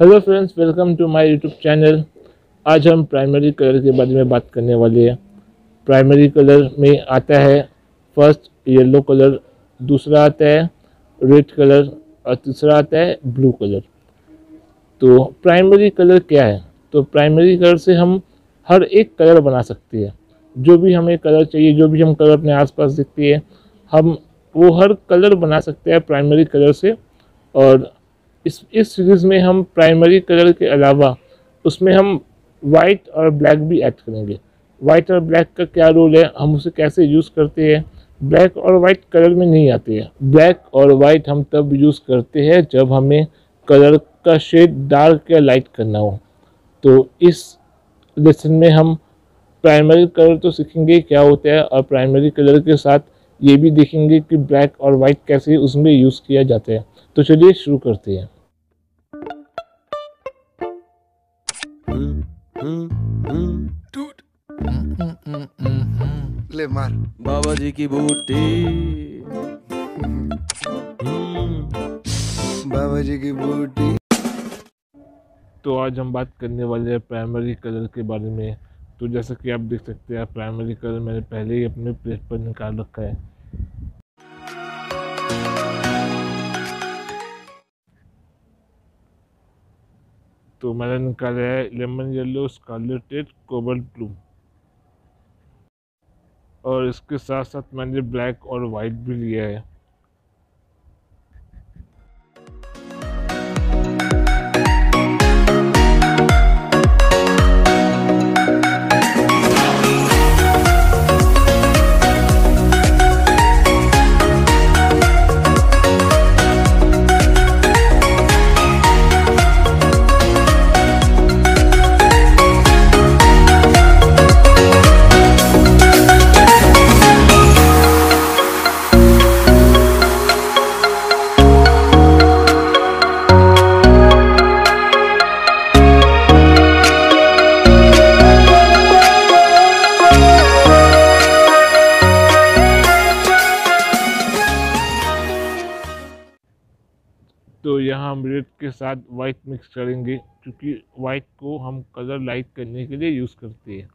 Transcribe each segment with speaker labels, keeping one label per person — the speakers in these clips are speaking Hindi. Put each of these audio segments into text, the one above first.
Speaker 1: Hello friends welcome to my YouTube channel आज हम प्राइमरी कलर के बारे में बात करने वाले हैं। प्राइमरी कलर में आता है फ़र्स्ट येलो कलर दूसरा आता है रेड कलर और तीसरा आता है ब्लू कलर तो प्राइमरी कलर क्या है? तो प्राइमरी कलर से हम हर एक कलर बना सकते हैं। जो भी हमें कलर चाहिए, जो भी हम कलर अपने आसपास देखते हैं, हम वो हर कलर बना सकते हैं प्राइमरी कलर से। और इस इस सीरीज़ में हम प्राइमरी कलर के अलावा उसमें हम वाइट और ब्लैक भी ऐड करेंगे। वाइट और ब्लैक का क्या रोल है? हम उसे कैसे यूज़ करते हैं? ब्लैक और वाइट कलर में नहीं आते हैं। ब्लैक और वाइट हम तब यूज़ करते हैं जब हमें कलर का शेड डार्क या लाइट करना हो। तो इस लेसन में हम प्राइमरी कलर तो सीखेंगे क्या होता है और प्राइमरी कलर के साथ ये भी देखेंगे कि ब्लैक और वाइट कैसे उसमें यूज़ किया जाता है। तो चलिए शुरू करते हैं।
Speaker 2: ले मार।
Speaker 3: बाबा जी की बूटी।
Speaker 2: बाबा जी की बूटी।
Speaker 1: तो आज हम बात करने वाले हैं प्राइमरी कलर के बारे में। तो जैसा कि आप देख सकते हैं प्राइमरी कलर मैंने पहले ही अपने प्लेट पर निकाल रखा है। तो मैंने निकाला है lemon yellow, scarlet red cobalt blue और इसके साथ साथ मैंने ब्लैक और वाइट भी लिया है। तो यहाँ हम रेड के साथ वाइट मिक्स करेंगे, क्योंकि वाइट को हम कलर लाइट करने के लिए यूज़ करते हैं।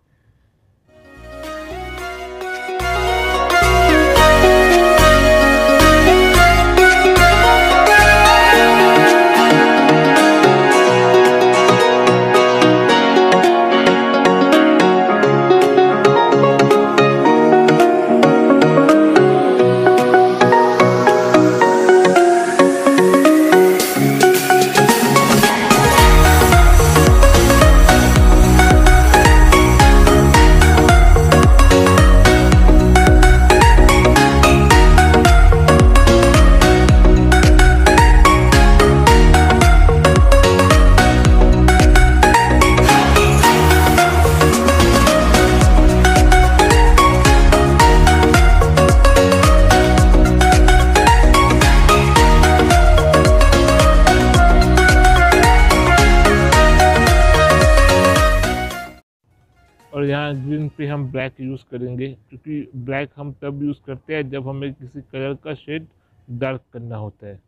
Speaker 1: पे हम ब्लैक यूज़ करेंगे, क्योंकि ब्लैक हम तब यूज़ करते हैं जब हमें किसी कलर का शेड डार्क करना होता है।